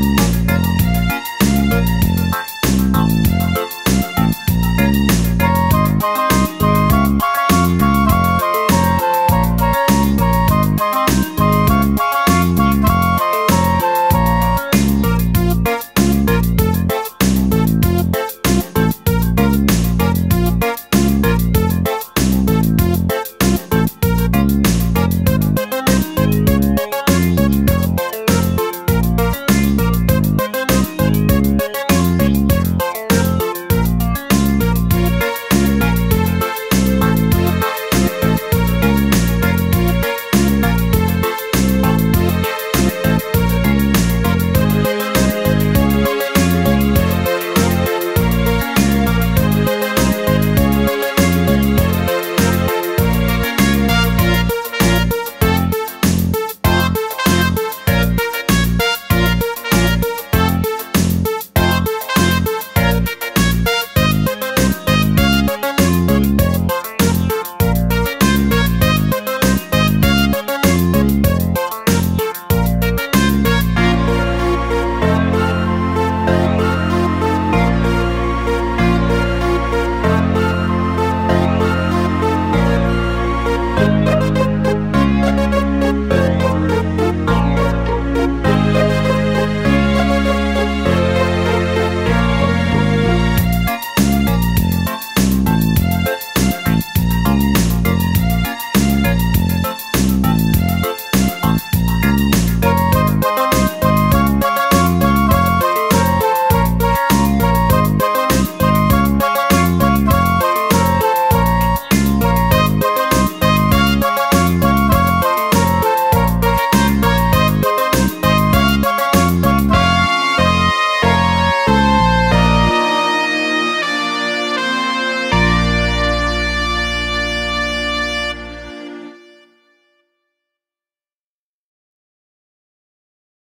Bye.